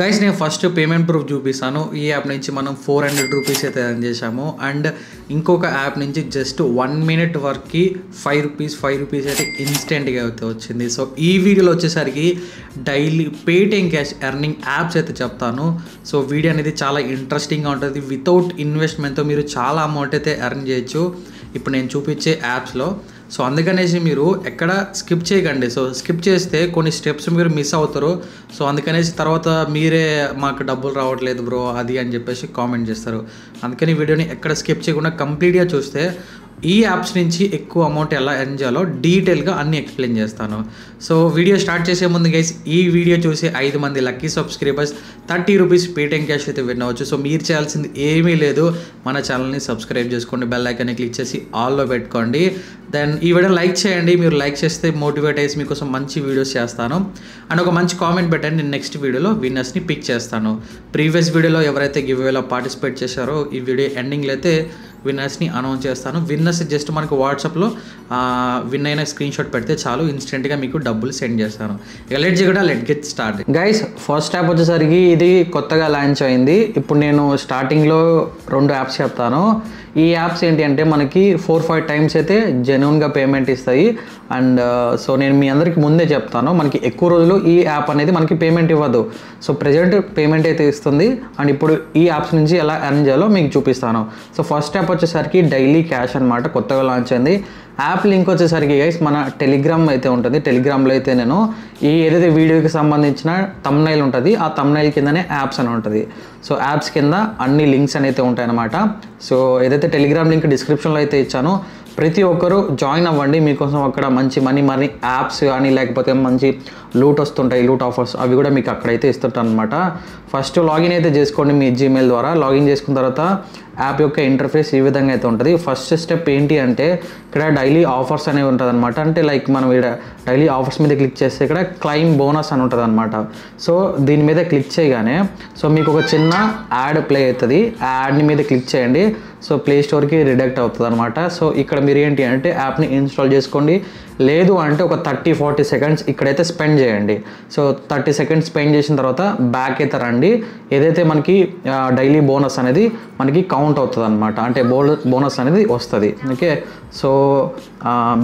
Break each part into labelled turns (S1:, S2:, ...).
S1: Guys నేను first payment proof చూపిస్తాను. ఈ యాప్ నుంచి మనం ఫోర్ హండ్రెడ్ రూపీస్ అయితే ఎర్న్ చేసాము అండ్ ఇంకొక యాప్ నుంచి జస్ట్ వన్ మినిట్ వర్క్కి ఫైవ్ రూపీస్ ఫైవ్ రూపీస్ అయితే ఇన్స్టెంట్గా అయితే వచ్చింది. సో ఈ వీడియోలో వచ్చేసరికి daily Paytm cash earning apps అయితే చెప్తాను. సో వీడియో అనేది చాలా ఇంట్రెస్టింగ్గా ఉంటుంది. వితౌట్ ఇన్వెస్ట్మెంట్తో మీరు చాలా అమౌంట్ అయితే ఎర్న్ చేయొచ్చు. ఇప్పుడు నేను చూపించే యాప్స్లో సో అందుకనేసి మీరు ఎక్కడ స్కిప్ చేయకండి. సో స్కిప్ చేస్తే కొన్ని స్టెప్స్ మీరు మిస్ అవుతారు. సో అందుకనేసి తర్వాత మీరే మాకు డబ్బులు రావట్లేదు బ్రో అది అని చెప్పేసి కామెంట్ చేస్తారు. అందుకని వీడియోని ఎక్కడ స్కిప్ చేయకుండా కంప్లీట్గా చూస్తే ఈ యాప్స్ నుంచి ఎక్కువ అమౌంట్ ఎలా ఎర్న్ చేయాలో డీటెయిల్గా అన్ని ఎక్స్ప్లెయిన్ చేస్తాను. సో వీడియో స్టార్ట్ చేసే ముందు గైస్ ఈ వీడియో చూసి ఐదు మంది lucky subscribers thirty rupees Paytm cash అయితే విన్ అవ్వచ్చు. సో మీరు చేయాల్సింది ఏమీ లేదు. మన ఛానల్ని సబ్స్క్రైబ్ చేసుకోండి బెల్ ఐకాన్ని క్లిక్ చేసి ఆల్లో పెట్టుకోండి. దెన్ ఈ వీడియో లైక్ చేయండి. మీరు లైక్ చేస్తే మోటివేట్ అయ్యి మీకోసం మంచి వీడియోస్ చేస్తాను. అండ్ ఒక మంచి కామెంట్ పెట్టండి. నేను నెక్స్ట్ వీడియోలో విన్నర్స్ని పిక్ చేస్తాను. ప్రీవియస్ వీడియోలో ఎవరైతే గివ్ పార్టిసిపేట్ చేశారో ఈ వీడియో ఎండింగ్లో అయితే విన్నర్స్ని అనౌన్స్ చేస్తాను. విన్నర్స్ జస్ట్ మనకు వాట్సాప్లో విన్ అయిన స్క్రీన్ షాట్ పెడితే చాలు ఇన్స్టెంట్గా మీకు డబ్బులు సెండ్ చేస్తాను. ఇక లెట్ కూడా let get start guys first app వచ్చేసరికి ఇది కొత్తగా లాంచ్ అయింది. ఇప్పుడు నేను స్టార్టింగ్లో రెండు యాప్స్ చెప్తాను ఈ యాప్స్ ఏంటి అంటే మనకి ఫోర్ ఫైవ్ టైమ్స్ అయితే జెన్యున్గా పేమెంట్ ఇస్తాయి. అండ్ uh, సో నేను మీ అందరికి ముందే చెప్తాను మనకి ఎక్కువ రోజులు ఈ యాప్ అనేది మనకి పేమెంట్ ఇవ్వదు. సో ప్రజెంట్ పేమెంట్ అయితే ఇస్తుంది. అండ్ ఇప్పుడు ఈ యాప్స్ నుంచి ఎలా ఎర్న్ చేయాలో మీకు చూపిస్తాను. సో ఫస్ట్ యాప్ వచ్చేసరికి డైలీ క్యాష్ అనమాట కొత్తగా లాంచ్ అయింది. యాప్ లింక్ వచ్చేసరికి గైస్ మన టెలిగ్రామ్ అయితే ఉంటుంది. టెలిగ్రామ్లో అయితే నేను ఈ ఏదైతే వీడియోకి సంబంధించిన తమ్నైల్ ఉంటుంది ఆ తమ్నైల్ కిందనే యాప్స్ అని ఉంటుంది. సో యాప్స్ కింద అన్ని లింక్స్ అయితే ఉంటాయన్నమాట. సో ఏదైతే టెలిగ్రామ్ లింక్ డిస్క్రిప్షన్లో అయితే ఇచ్చానో ప్రతి ఒక్కరూ జాయిన్ అవ్వండి. మీకోసం అక్కడ మంచి మనీ మనీ యాప్స్ కానీ లేకపోతే మంచి లూట్ వస్తుంటాయి లూట్ ఆఫర్స్ అవి కూడా మీకు అక్కడైతే ఇస్తుంటారు అనమాట ఫస్ట్ లాగిన్ అయితే చేసుకోండి మీ జీమెయిల్ ద్వారా. లాగిన్ చేసుకున్న తర్వాత యాప్ యొక్క ఇంటర్ఫేస్ ఈ విధంగా అయితే ఉంటుంది. ఫస్ట్ స్టెప్ ఏంటి అంటే ఇక్కడ డైలీ ఆఫర్స్ అనేవి ఉంటుంది అనమాట అంటే లైక్ మనం ఇక్కడ డైలీ ఆఫర్స్ మీద క్లిక్ చేస్తే ఇక్కడ క్లైమ్ బోనస్ అని ఉంటుంది అనమాట సో దీని మీద క్లిక్ చేయగానే సో మీకు ఒక చిన్న యాడ్ ప్లే అవుతుంది. ఆ యాడ్ని మీద క్లిక్ చేయండి. సో ప్లే స్టోర్కి రిడక్ట్ అవుతుంది అనమాట సో ఇక్కడ మీరు ఏంటి అంటే యాప్ని ఇన్స్టాల్ చేసుకోండి. లేదు అంటే ఒక థర్టీ ఫార్టీ సెకండ్స్ ఇక్కడైతే స్పెండ్ చేయండి. సో థర్టీ సెకండ్స్ స్పెండ్ చేసిన తర్వాత బ్యాక్ అయితే రండి. ఏదైతే మనకి డైలీ బోనస్ అనేది మనకి కౌంట్ అవుతుంది అనమాట అంటే బో బోనస్ అనేది వస్తుంది. ఓకే? సో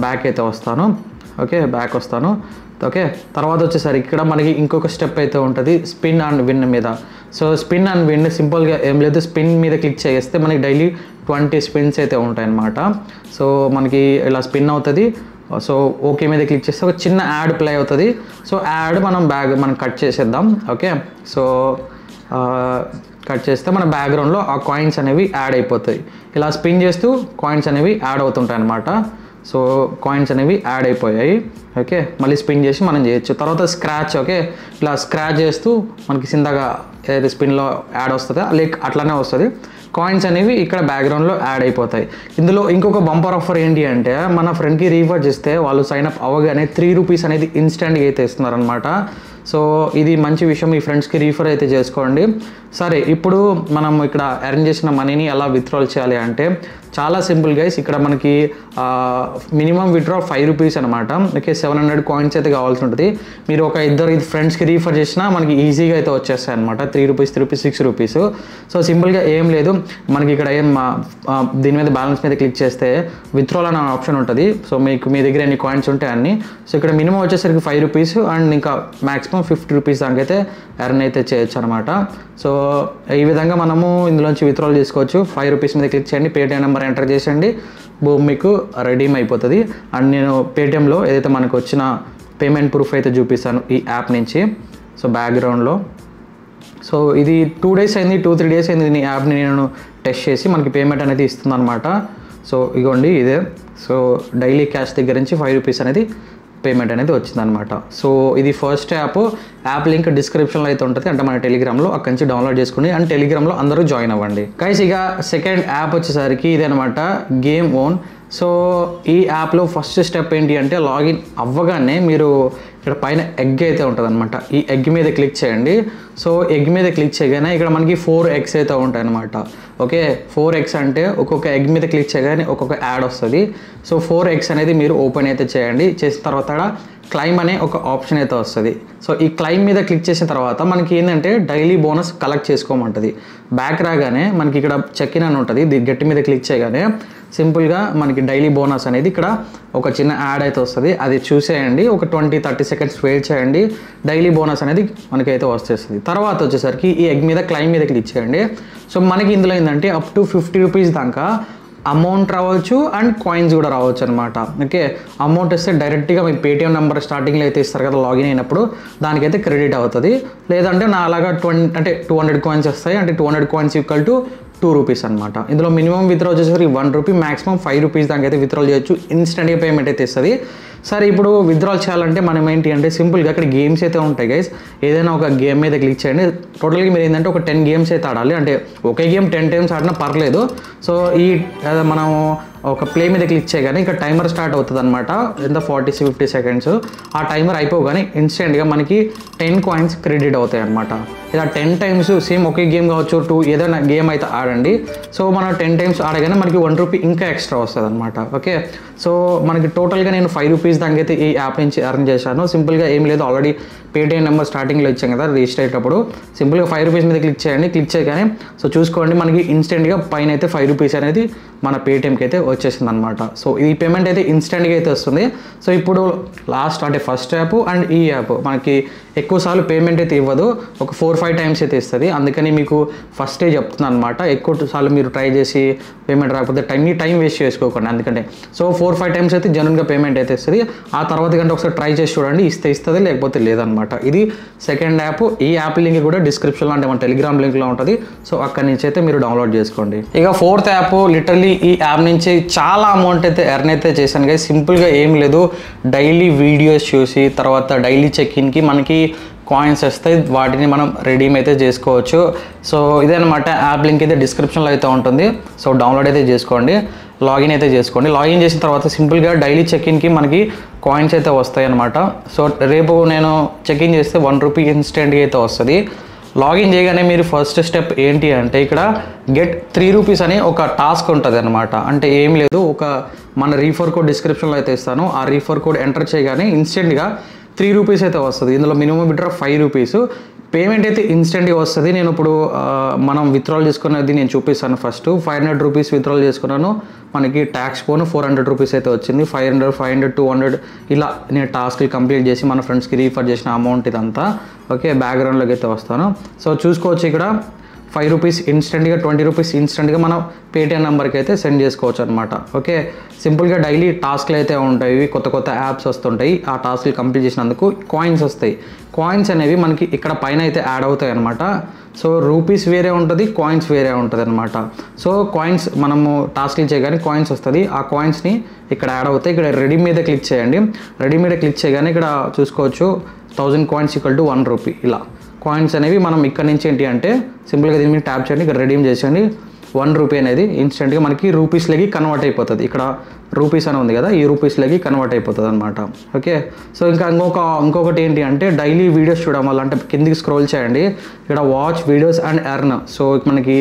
S1: బ్యాక్ అయితే వస్తాను. ఓకే? బ్యాక్ వస్తాను. ఓకే? తర్వాత వచ్చేసరికి ఇక్కడ మనకి ఇంకొక స్టెప్ అయితే ఉంటుంది. స్పిన్ అండ్ విన్ మీద. సో స్పిన్ అండ్ విన్ సింపుల్గా ఏం లేదు. స్పిన్ మీద క్లిక్ చేస్తే మనకి డైలీ ట్వంటీ స్పిన్స్ అయితే ఉంటాయన్నమాట. సో మనకి ఇలా స్పిన్ అవుతుంది. Uh, సో ఓకే మీద క్లిక్ చేస్తే ఒక చిన్న యాడ్ ప్లే అవుతుంది. సో యాడ్ మనం బ్యాగ్ మనం కట్ చేసేద్దాం. ఓకే సో కట్ చేస్తే మన బ్యాక్గ్రౌండ్లో ఆ కాయిన్స్ అనేవి యాడ్ అయిపోతాయి. ఇలా స్పిన్ చేస్తూ కాయిన్స్ అనేవి యాడ్ అవుతుంటాయి అనమాట సో కాయిన్స్ అనేవి యాడ్ అయిపోయాయి. ఓకే మళ్ళీ స్పిన్ చేసి మనం చేయొచ్చు. తర్వాత స్క్రాచ్ ఓకే ఇలా స్క్రాచ్ చేస్తూ మనకి సిందగా ఏదైతే స్పిన్లో యాడ్ వస్తుందో? లైక్ అట్లానే వస్తుంది. కాయిన్స్ అనేవి ఇక్కడ బ్యాక్గ్రౌండ్లో యాడ్ అయిపోతాయి. ఇందులో ఇంకొక బంపర్ ఆఫర్ ఏంటి అంటే మన ఫ్రెండ్కి రీఫర్ చేస్తే వాళ్ళు సైన్ అప్ అవ్వగానే త్రీ రూపీస్ అనేది ఇన్స్టెంట్గా అయితే ఇస్తున్నారనమాట సో ఇది మంచి విషయం మీ ఫ్రెండ్స్కి రీఫర్ అయితే చేసుకోండి. సరే ఇప్పుడు మనం ఇక్కడ అరేంజ్ చేసిన మనీని ఎలా విత్డ్రాల్ చేయాలి అంటే చాలా సింపుల్ గైస్. ఇక్కడ మనకి మినిమం విత్డ్రా ఫైవ్ రూపీస్ అనమాట ఓకే సెవెన్ హండ్రెడ్ కాయిన్స్ అయితే కావాల్సి ఉంటుంది. మీరు ఒక ఇద్దరు ఇది ఫ్రెండ్స్కి రీఫర్ చేసినా మనకి ఈజీగా అయితే వచ్చేస్తాయి అనమాట three rupees three rupees six rupees. So సింపుల్గా ఏం లేదు. మనకి ఇక్కడ ఏం దీని మీద బ్యాలెన్స్ మీద క్లిక్ చేస్తే విత్డ్రాల్ అనే ఆప్షన్ ఉంటుంది. సో మీకు మీ దగ్గర ఎన్ని కాయిన్స్ ఉంటాయి అన్ని. సో ఇక్కడ మినిమం వచ్చేసరికి ఫైవ్ రూపీస్ అండ్ ఇంకా మ్యాక్సిమం ఫిఫ్టీ రూపీస్ దాకా ఎర్న్ అయితే చేయొచ్చు అనమాట సో ఈ విధంగా మనము ఇందులోంచి విత్డ్రాల్ చేసుకోవచ్చు. ఫైవ్ రూపీస్ మీద క్లిక్ చేయండి. పేటీఎం నెంబర్ ఎంటర్ చేసేయండి. భూమి మీకు రెడీమ్ అయిపోతుంది. అండ్ నేను పేటిఎంలో ఏదైతే మనకు వచ్చిన పేమెంట్ ప్రూఫ్ అయితే చూపిస్తాను ఈ యాప్ నుంచి. సో బ్యాక్గ్రౌండ్లో. సో ఇది టూ డేస్ అయింది టూ త్రీ డేస్ అయింది ఈ యాప్ని నేను టెస్ట్ చేసి మనకి పేమెంట్ అనేది ఇస్తుంది అనమాట సో ఇగోండి ఇదే. సో డైలీ క్యాష్ దగ్గర నుంచి ఫైవ్ రూపీస్ అనేది పేమెంట్ అనేది వచ్చిందనమాట సో ఇది ఫస్ట్ యాప్ యాప్ లింక్ డిస్క్రిప్షన్లో అయితే ఉంటుంది. అంటే మన టెలిగ్రామ్లో అక్కడి నుంచి డౌన్లోడ్ చేసుకుని అండ్ టెలిగ్రామ్లో అందరూ జాయిన్ అవ్వండి. కైస్ ఇక సెకండ్ యాప్ వచ్చేసరికి ఇదనమాట గేమ్ ఓన్ సో ఈ యాప్లో ఫస్ట్ స్టెప్ ఏంటి అంటే లాగిన్ అవ్వగానే మీరు ఇక్కడ పైన ఎగ్ అయితే ఉంటుంది అనమాట ఈ ఎగ్ మీద క్లిక్ చేయండి. సో ఎగ్ మీద క్లిక్ చేయగానే ఇక్కడ మనకి ఫోర్ ఎగ్స్ అయితే ఉంటాయి అనమాట ఓకే? ఫోర్ ఎగ్స్ అంటే ఒక్కొక్క ఎగ్ మీద క్లిక్ చేయగానే ఒక్కొక్క యాడ్ వస్తుంది. సో ఫోర్ ఎగ్స్ అనేది మీరు ఓపెన్ అయితే చేయండి. చేసిన తర్వాత క్లైమ్ అనే ఒక ఆప్షన్ అయితే వస్తుంది. సో ఈ క్లైమ్ మీద క్లిక్ చేసిన తర్వాత మనకి ఏంటంటే డైలీ బోనస్ కలెక్ట్ చేసుకోమంటుంది. బ్యాక్ రాగానే మనకి ఇక్కడ చెక్ ఇన్ అని ఉంటుంది. దీని గట్టి మీద క్లిక్ చేయగానే సింపుల్గా మనకి డైలీ బోనస్ అనేది ఇక్కడ ఒక చిన్న యాడ్ అయితే వస్తుంది. అది చూసేయండి. ఒక ట్వంటీ థర్టీ సెకండ్స్ వెయిట్ చేయండి. డైలీ బోనస్ అనేది మనకైతే వచ్చేస్తుంది తర్వాత వచ్చేసరికి ఈ ఎగ్ మీద క్లైమ్ మీద క్లిక్ చేయండి. సో మనకి ఇందులో ఏంటంటే అప్ టు ఫిఫ్టీ రూపీస్ దాకా అమౌంట్ రావచ్చు అండ్ కాయిన్స్ కూడా రావచ్చు అనమాట ఓకే? అమౌంట్ ఇస్తే డైరెక్ట్గా మీ పేటిఎం నెంబర్ స్టార్టింగ్లో అయితే ఇస్తారు కదా లాగిన్ అయినప్పుడు దానికైతే క్రెడిట్ అవుతుంది. లేదంటే నా అలాగా ట్వంటీ అంటే టూ హండ్రెడ్ కాయిన్స్ వస్తాయి. అంటే two hundred coins equal to two rupees అనమాట ఇందులో మినిమం విత్డ్రా వచ్చేసరికి one rupee maximum five rupees దానికైతే అయితే చేయొచ్చు. ఇన్స్టెంట్గా పేమెంట్ అయితే ఇస్తుంది. సరే ఇప్పుడు విత్డ్రాల్ చేయాలంటే మనం ఏంటి అంటే సింపుల్గా అక్కడ గేమ్స్ అయితే ఉంటాయి గైస్ ఏదైనా ఒక గేమ్ మీద క్లిక్ చేయండి. టోటల్గా మీరు ఏంటంటే ఒక టెన్ గేమ్స్ అయితే ఆడాలి. అంటే ఒకే గేమ్ టెన్ టైమ్స్ ఆడినా పర్లేదు. సో ఈ మనం ఒక ప్లే మీద క్లిక్ చేయగానే ఇక్కడ టైమర్ స్టార్ట్ అవుతుంది అనమాట ఎంత ఫార్టీ ఫిఫ్టీ సెకండ్స్ ఆ టైమర్ అయిపోగానే ఇన్స్టెంట్గా మనకి టెన్ కాయిన్స్ క్రెడిట్ అవుతాయి అనమాట ఇలా టెన్ టైమ్స్ సేమ్ ఒకే గేమ్ కావచ్చు టూ ఏదైనా గేమ్ అయితే ఆడండి. సో మనం టెన్ టైమ్స్ ఆడగానే మనకి వన్ రూపీ ఇంకా ఎక్స్ట్రా వస్తుంది అనమాట ఓకే సో మనకి టోటల్గా నేను ఫైవ్ రూపీస్ దానికైతే ఈ యాప్ నుంచి అర్న్ చేశాను. సింపుల్గా ఏం లేదు. ఆల్రెడీ పేటిఎం నెంబర్ స్టార్టింగ్లో ఇచ్చాం కదా రిజిస్టర్ అయ్యేటప్పుడు. సింపుల్గా ఫైవ్ రూపీస్ మీద క్లిక్ చేయండి క్లిక్ చేయగానే సో చూసుకోండి మనకి ఇన్స్టెంట్గా పైన అయితే ఫైవ్ రూపీస్ అనేది మన పేటిఎంకి అయితే వచ్చేసింది అనమాట సో ఈ పేమెంట్ అయితే ఇన్స్టెంట్గా అయితే వస్తుంది. సో ఇప్పుడు లాస్ట్ అంటే ఫస్ట్ యాప్ అండ్ ఈ యాప్ మనకి ఎక్కువసార్లు పేమెంట్ అయితే ఇవ్వదు. ఒక ఫోర్ ఫైవ్ టైమ్స్ అయితే ఇస్తుంది. అందుకని మీకు ఫస్టే చెప్తున్నాను అనమాట ఎక్కువ సార్లు మీరు ట్రై చేసి పేమెంట్ రాకపోతే టైం మీ టైం వేస్ట్ చేసుకోకండి. అందుకంటే సో ఫోర్ ఫైవ్ టైమ్స్ అయితే జనరల్గా పేమెంట్ అయితే ఇస్తుంది. ఆ తర్వాత కంటే ఒకసారి ట్రై చేసి చూడండి ఇస్తే ఇస్తుంది లేకపోతే లేదనమాట ఇది సెకండ్ యాప్ ఈ యాప్ లింక్ కూడా డిస్క్రిప్షన్లో అంటే మన టెలిగ్రామ్ లింక్లో ఉంటుంది. సో అక్కడి నుంచి అయితే మీరు డౌన్లోడ్ చేసుకోండి. ఇక ఫోర్త్ యాప్ లిటరలీ ఈ యాప్ నుంచి చాలా అమౌంట్ అయితే ఎర్న్ అయితే చేశాను కానీ సింపుల్గా ఏం లేదు. డైలీ వీడియోస్ చూసి తర్వాత డైలీ చెక్ ఇన్కి మనకి కాయిన్స్ వస్తాయి. వాటిని మనం రెడీమ్ అయితే చేసుకోవచ్చు. సో ఇదనమాట యాప్ లింక్ అయితే డిస్క్రిప్షన్లో అయితే ఉంటుంది. సో డౌన్లోడ్ అయితే చేసుకోండి. లాగిన్ అయితే చేసుకోండి. లాగిన్ చేసిన తర్వాత సింపుల్గా డైలీ చెక్ ఇన్కి మనకి కాయిన్స్ అయితే వస్తాయి అనమాట సో రేపు నేను చెక్ ఇన్ చేస్తే వన్ రూపీ ఇన్స్టెంట్గా అయితే వస్తుంది. లాగిన్ చేయగానే మీరు ఫస్ట్ స్టెప్ ఏంటి అంటే ఇక్కడ గెట్ త్రీ రూపీస్ అని ఒక టాస్క్ ఉంటుంది అనమాట అంటే ఏం లేదు ఒక మన రీఫర్ కోడ్ డిస్క్రిప్షన్లో అయితే ఇస్తాను. ఆ రీఫర్ కోడ్ ఎంటర్ చేయగానే ఇన్స్టెంట్గా త్రీ రూపీస్ అయితే వస్తుంది. ఇందులో minimum withdraw five rupees payment అయితే ఇన్స్టెంట్గా వస్తుంది. నేను ఇప్పుడు మనం విత్డ్రాల్ చేసుకున్నది నేను చూపిస్తాను first five hundred rupees withdrawal చేసుకున్నాను. మనకి ట్యాక్స్ పోను ఫోర్ హండ్రెడ్ రూపీస్ అయితే వచ్చింది. Five hundred five hundred two hundred ఇలా నేను టాస్క్లు కంప్లీట్ చేసి మన ఫ్రెండ్స్కి రీఫర్ చేసిన అమౌంట్ ఇదంతా. ఓకే బ్యాక్గ్రౌండ్లోకి అయితే వస్తాను. సో చూసుకోవచ్చు ఇక్కడ. ఫైవ్ రూపీస్ ఇన్స్టెంట్గా ట్వంటీ రూపీస్ ఇన్స్టెంట్గా మనం పేటిఎం నెంబర్కి అయితే సెండ్ చేసుకోవచ్చు అనమాట ఓకే? సింపుల్గా డైలీ టాస్క్లు అయితే ఉంటాయి. కొత్త కొత్త యాప్స్ వస్తుంటాయి. ఆ టాస్క్లు కంప్లీట్ చేసినందుకు కాయిన్స్ వస్తాయి. కాయిన్స్ అనేవి మనకి ఇక్కడ పైన అయితే యాడ్ అవుతాయి అనమాట సో రూపీస్ వేరే ఉంటుంది కాయిన్స్ వేరే ఉంటుంది అనమాట సో కాయిన్స్ మనము టాస్క్లు చేయగానే కాయిన్స్ వస్తుంది. ఆ కాయిన్స్ని ఇక్కడ యాడ్ అవుతాయి ఇక్కడ రెడీ మీద క్లిక్ చేయండి. రెడీ మీద క్లిక్ చేయగానే ఇక్కడ చూసుకోవచ్చు thousand coins equal to one rupee. ఇలా. కాయిన్స్ అనేవి మనం ఇక్కడ నుంచి ఏంటి అంటే సింపుల్గా దీని మీద ట్యాప్ చేయండి ఇక్కడ రెడీమ్ చేసేయండి. వన్ రూపీ అనేది ఇన్స్టెంట్గా మనకి రూపీస్లోకి కన్వర్ట్ అయిపోతుంది. ఇక్కడ రూపీస్ అని ఉంది కదా ఈ రూపీస్లోకి కన్వర్ట్ అయిపోతుంది అనమాట ఓకే? సో ఇంకా ఇంకొక ఇంకొకటి ఏంటి అంటే డైలీ వీడియోస్ చూడడం వల్ల అంటే కిందికి స్క్రోల్ చేయండి. ఇక్కడ watch videos and earn so మనకి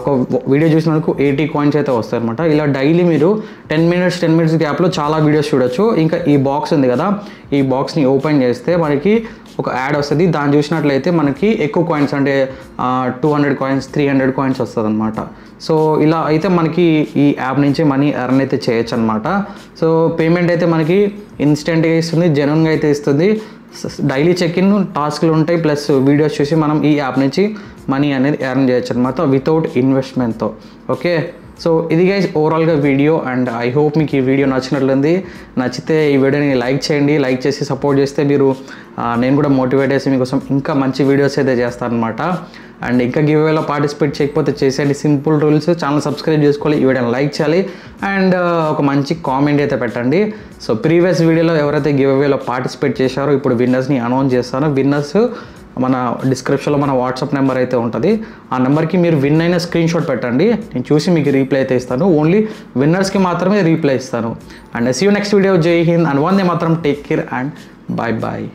S1: ఒక వీడియో చూసినందుకు ఎయిటీ కాయిన్స్ అయితే వస్తాయి అనమాట ఇలా డైలీ మీరు టెన్ మినిట్స్ టెన్ మినిట్స్ గ్యాప్లో చాలా వీడియోస్ చూడొచ్చు. ఇంకా ఈ బాక్స్ ఉంది కదా ఈ బాక్స్ని ఓపెన్ చేస్తే మనకి ఒక యాడ్ వస్తుంది. దాన్ని చూసినట్లయితే మనకి ఎక్కువ కాయిన్స్ అంటే two hundred coins three hundred coins వస్తుంది అనమాట సో ఇలా అయితే మనకి ఈ యాప్ నుంచి మనీ ఎర్న్ అయితే చేయొచ్చు అనమాట సో పేమెంట్ అయితే మనకి ఇన్స్టెంట్గా ఇస్తుంది జెన్యున్గా అయితే ఇస్తుంది. డైలీ చెక్ ఇన్ టాస్క్లు ఉంటాయి ప్లస్ వీడియోస్ చూసి మనం ఈ యాప్ నుంచి మనీ అనేది ఎర్న్ చేయొచ్చు అనమాట వితౌట్ ఇన్వెస్ట్మెంట్తో. ఓకే? సో ఇది గైజ్ ఓవరాల్గా వీడియో అండ్ ఐ హోప్ మీకు ఈ వీడియో నచ్చినట్లుంది. నచ్చితే ఈ వీడియోని లైక్ చేయండి. లైక్ చేసి సపోర్ట్ చేస్తే మీరు నేను కూడా మోటివేట్ చేసి మీకోసం ఇంకా మంచి వీడియోస్ అయితే చేస్తాను అనమాట అండ్ ఇంకా గివ్ పార్టిసిపేట్ చేయకపోతే చేసేయండి. సింపుల్ రూల్స్ ఛానల్ సబ్స్క్రైబ్ చేసుకోవాలి. ఈ వీడియోని లైక్ చేయాలి. అండ్ ఒక మంచి కామెంట్ అయితే పెట్టండి. సో ప్రీవియస్ వీడియోలో ఎవరైతే గివ్ అవేలో పార్టిసిపేట్ చేశారో ఇప్పుడు విన్నర్స్ని అనౌన్స్ చేస్తాను. విన్నర్స్ మన డిస్క్రిప్షన్లో మన వాట్సాప్ నెంబర్ అయితే ఉంటుంది. ఆ నెంబర్కి మీరు విన్ అయిన స్క్రీన్ షాట్ పెట్టండి. నేను చూసి మీకు రీప్లై అయితే ఇస్తాను. ఓన్లీ విన్నర్స్కి మాత్రమే రీప్లై ఇస్తాను. And see you next video జై హింద్ అండ్ వన్ దే మాత్రం take care and bye bye